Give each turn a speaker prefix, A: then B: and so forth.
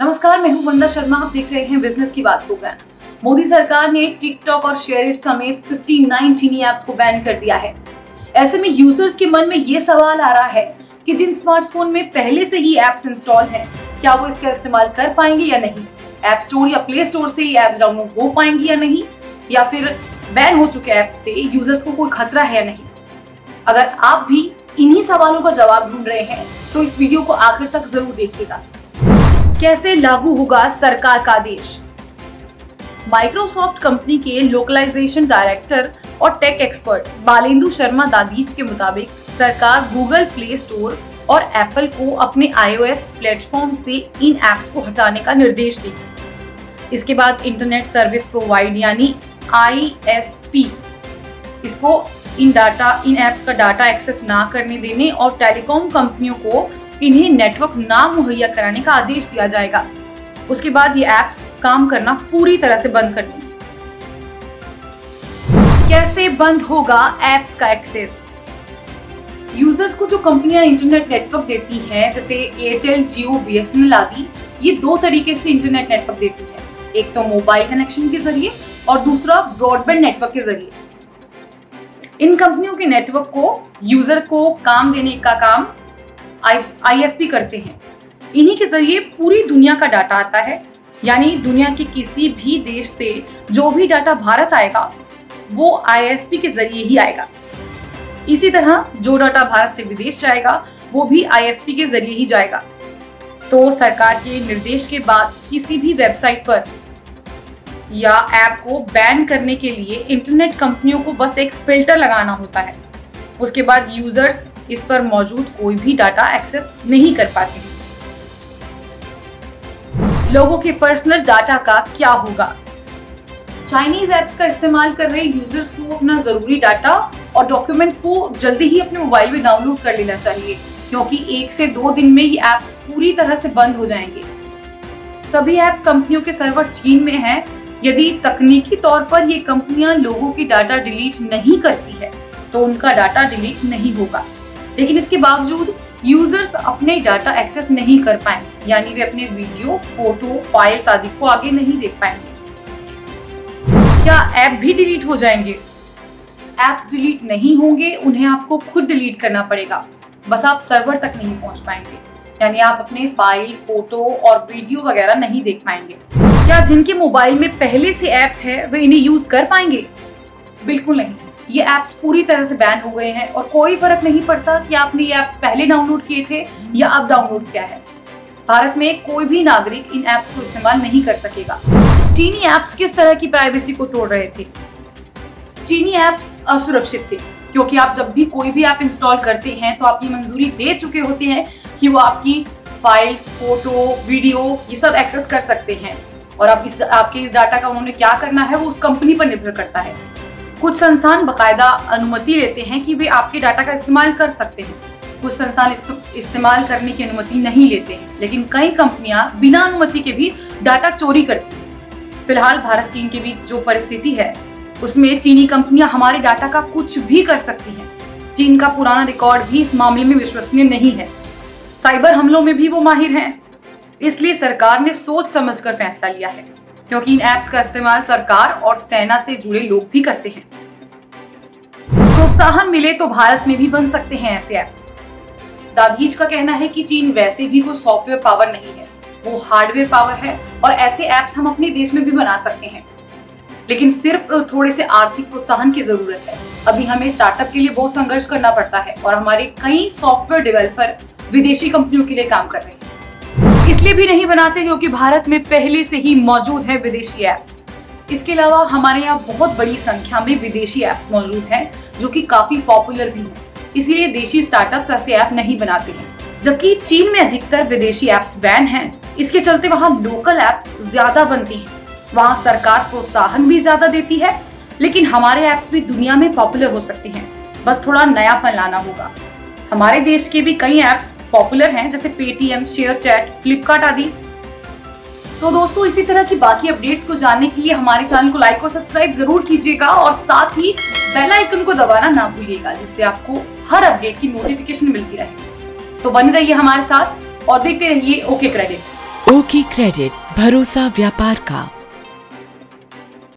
A: नमस्कार, मैं हूँ वंदा शर्मा। आप देख रहे हैं बिज़नेस की बात प्रोग्राम मोदी सरकार ने टिकटॉक और शेयर समेत 59 चीनी ऐप्स को बैन कर दिया है। ऐसे में यूज़र्स के मन में ये सवाल आ रहा है कि जिन स्मार्टफ़ोन में पहले से ही एप्स इंस्टॉल हैं, क्या वो इसका इस्तेमाल कर पाएँगे या नहीं? ऐप स्टोर या प्ले स्टोर से ये ऐप्स डाउनलोड हो पाएँगी या नहीं? या फिर बैन हो चुके ऐप से यूज़र्स को कोई खतरा है या नहीं? अगर आप भी इन्हीं सवालों का जवाब ढूंढ रहे हैं तो इस वीडियो को आखिर तक ज़रूर देखिएगा। कैसे लागू होगा सरकार का आदेश? माइक्रोसॉफ्ट कंपनी के लोकलाइजेशन डायरेक्टर और टेक एक्सपर्ट बालेंदु शर्मा दादीज के मुताबिक सरकार गूगल प्ले स्टोर और एप्पल को अपने आईओएस प्लेटफॉर्म से इन एप्स को हटाने का निर्देश देगी। इसके बाद इंटरनेट सर्विस प्रोवाइड यानी आईएसपी इसको इन डाटा इन एप्स का डाटा एक्सेस ना करने देने और टेलीकॉम कंपनियों को इन्हें नेटवर्क ना मुहैया कराने का आदेश दिया जाएगा। उसके बाद ये एप्स काम करना पूरी तरह से बंद कर देंगे। कैसे बंद होगा एप्स का एक्सेस यूज़र्स को जो कंपनियाँ इंटरनेट नेटवर्क देती हैं, जैसे एयरटेल जियो बीएसएनएल आदि, ये दो तरीके से इंटरनेट नेटवर्क देती है। एक तो मोबाइल कनेक्शन के ज़रिए और दूसरा ब्रॉडबैंड नेटवर्क के ज़रिए। इन कंपनियों के नेटवर्क को यूज़र को काम देने का काम आईएसपी करते हैं। इन्हीं के ज़रिए पूरी दुनिया का डाटा आता है। यानी दुनिया के किसी भी देश से जो भी डाटा भारत आएगा, वो आईएसपी के ज़रिए ही आएगा। इसी तरह जो डाटा भारत से विदेश जाएगा, वो भी आईएसपी के ज़रिए ही जाएगा। तो सरकार के निर्देश के बाद किसी भी वेबसाइट पर या ऐप को बैन करने के लिए इंटरनेट कंपनियों को बस एक फ़िल्टर लगाना होता है। उसके बाद यूज़र्स इस पर मौजूद कोई भी डाटा एक्सेस नहीं कर पाते। हैं लोगों के पर्सनल डाटा का क्या होगा? चाइनीज़ ऐप्स का इस्तेमाल कर रहे यूज़र्स को अपना ज़रूरी डाटा और डॉक्यूमेंट्स को जल्दी ही अपने मोबाइल में डाउनलोड कर लेना चाहिए, क्योंकि एक से दो दिन में ये ऐप्स पूरी तरह से बंद हो जाएँगे। सभी ऐप कंपनियों के सर्वर चीन में हैं। यदि तकनीकी तौर पर ये कंपनियाँ लोगों की डाटा डिलीट नहीं करती है तो उनका डाटा डिलीट नहीं होगा। लेकिन इसके बावजूद यूज़र्स अपने डाटा एक्सेस नहीं कर पाए यानी वे अपने वीडियो फ़ोटो फाइल्स आदि को आगे नहीं देख पाएँगे। क्या ऐप भी डिलीट हो जाएँगे? ऐप्स डिलीट नहीं होंगे, उन्हें आपको खुद डिलीट करना पड़ेगा। बस आप सर्वर तक नहीं पहुँच पाएँगे, यानी आप अपने फ़ाइल फ़ोटो और वीडियो वगैरह नहीं देख पाएँगे। क्या जिनके मोबाइल में पहले से ऐप है, वे इन्हें यूज़ कर पाएँगे? बिल्कुल नहीं। ये ऐप्स पूरी तरह से बैन हो गए हैं और कोई फ़र्क नहीं पड़ता कि आपने ये ऐप्स पहले डाउनलोड किए थे या अब डाउनलोड किया है। भारत में कोई भी नागरिक इन ऐप्स को इस्तेमाल नहीं कर सकेगा। चीनी ऐप्स किस तरह की प्राइवेसी को तोड़ रहे थे? चीनी ऐप्स असुरक्षित थे, क्योंकि आप जब भी कोई भी ऐप इंस्टॉल करते हैं तो आप ये मंजूरी दे चुके होते हैं कि वो आपकी फाइल्स फ़ोटो वीडियो ये सब एक्सेस कर सकते हैं। और आप इस, आपके इस डाटा का उन्होंने क्या करना है, वो उस कंपनी पर निर्भर करता है। कुछ संस्थान बकायदा अनुमति लेते हैं कि वे आपके डाटा का इस्तेमाल कर सकते हैं। कुछ संस्थान इस्तेमाल करने की अनुमति नहीं लेते हैं, लेकिन कई कंपनियाँ बिना अनुमति के भी डाटा चोरी करती हैं। फ़िलहाल भारत चीन के बीच जो परिस्थिति है, उसमें चीनी कंपनियाँ हमारे डाटा का कुछ भी कर सकती हैं। चीन का पुराना रिकॉर्ड भी इस मामले में विश्वसनीय नहीं है। साइबर हमलों में भी वो माहिर हैं। इसलिए सरकार ने सोच समझकर फैसला लिया है। क्योंकि इन ऐप्स का इस्तेमाल सरकार और सेना से जुड़े लोग भी करते हैं। प्रोत्साहन मिले तो भारत में भी बन सकते हैं ऐसे ऐप दादीज का कहना है कि चीन वैसे भी कोई सॉफ्टवेयर पावर नहीं है, वो हार्डवेयर पावर है और ऐसे ऐप्स हम अपने देश में भी बना सकते हैं। लेकिन सिर्फ़ थोड़े से आर्थिक प्रोत्साहन की ज़रूरत है। अभी हमें स्टार्टअप के लिए बहुत संघर्ष करना पड़ता है और हमारे कई सॉफ्टवेयर डेवलपर विदेशी कंपनियों के लिए काम कर रहे हैं। इसलिए भी नहीं बनाते क्योंकि भारत में पहले से ही मौजूद है विदेशी ऐप। इसके अलावा हमारे यहाँ बहुत बड़ी संख्या में विदेशी ऐप्स मौजूद हैं, जो कि काफ़ी पॉपुलर भी हैं। इसलिए देशी स्टार्टअप ऐसे ऐप नहीं बनाते हैं। जबकि चीन में अधिकतर विदेशी ऐप्स बैन हैं। इसके चलते वहाँ लोकल ऐप्स ज़्यादा बनती हैं। वहाँ सरकार प्रोत्साहन भी ज़्यादा देती है, लेकिन हमारे ऐप्स भी दुनिया में पॉपुलर हो सकते हैं। बस थोड़ा नयापन लाना होगा। हमारे देश के भी कई ऐप्स पॉपुलर हैं, जैसे पेटीएम शेयर चैट फ्लिपकार्ट आदि। तो दोस्तों, इसी तरह की बाकी अपडेट्स को जानने के लिए हमारे चैनल को लाइक और सब्सक्राइब ज़रूर कीजिएगा और साथ ही बेल आइकन को दबाना ना भूलिएगा, जिससे आपको हर अपडेट की नोटिफिकेशन मिलती रहे। तो बने रहिए हमारे साथ और देखते रहिए ओके क्रेडिट
B: ओके क्रेडिट भरोसा व्यापार का।